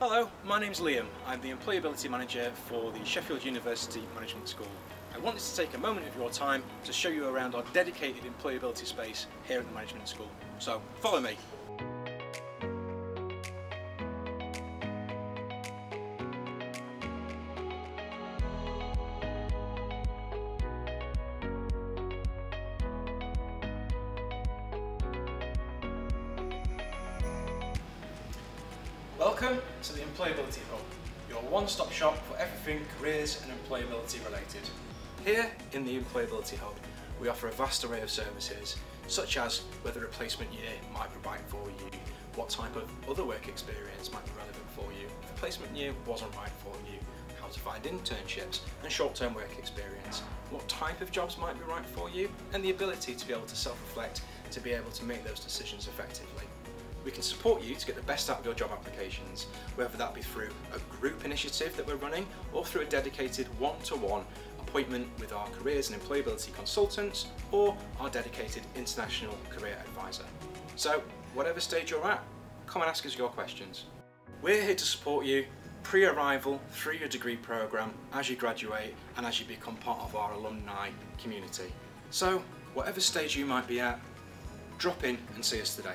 Hello, my name's Liam. I'm the Employability Manager for the Sheffield University Management School. I wanted to take a moment of your time to show you around our dedicated employability space here at the Management School. So, follow me. Welcome to the Employability Hub, your one-stop shop for everything careers and employability related. Here in the Employability Hub, we offer a vast array of services, such as whether a placement year might be right for you, what type of other work experience might be relevant for you, if a placement year wasn't right for you, how to find internships and short-term work experience, what type of jobs might be right for you, and the ability to be able to self-reflect to be able to make those decisions effectively. We can support you to get the best out of your job applications, whether that be through a group initiative that we're running or through a dedicated one-to-one appointment with our careers and employability consultants or our dedicated international career advisor. So, whatever stage you're at, come and ask us your questions. We're here to support you pre-arrival through your degree programme as you graduate and as you become part of our alumni community. So, whatever stage you might be at, drop in and see us today.